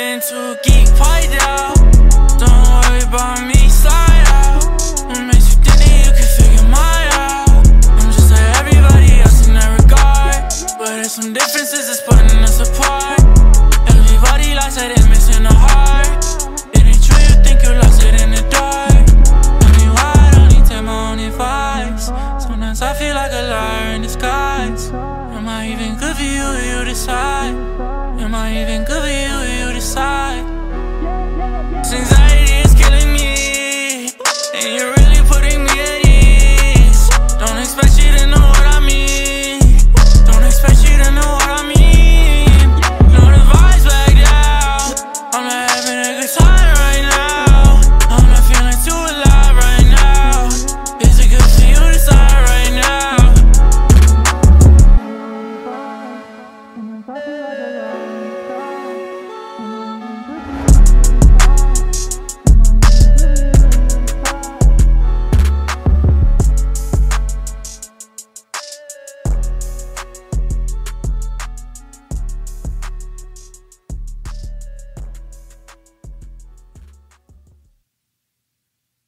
getting too geek, fight out. Don't worry about me, slide out. What makes you think that you can figure mine out? I'm just like everybody else in that regard. But there's some differences that's putting us apart. Everybody likes that they missing a heart. It ain't true, you think you lost it in the dark. Tell me why I don't need take my own advice. Sometimes I feel like a liar in disguise. Am I even good for you? You decide. Am I even good for you?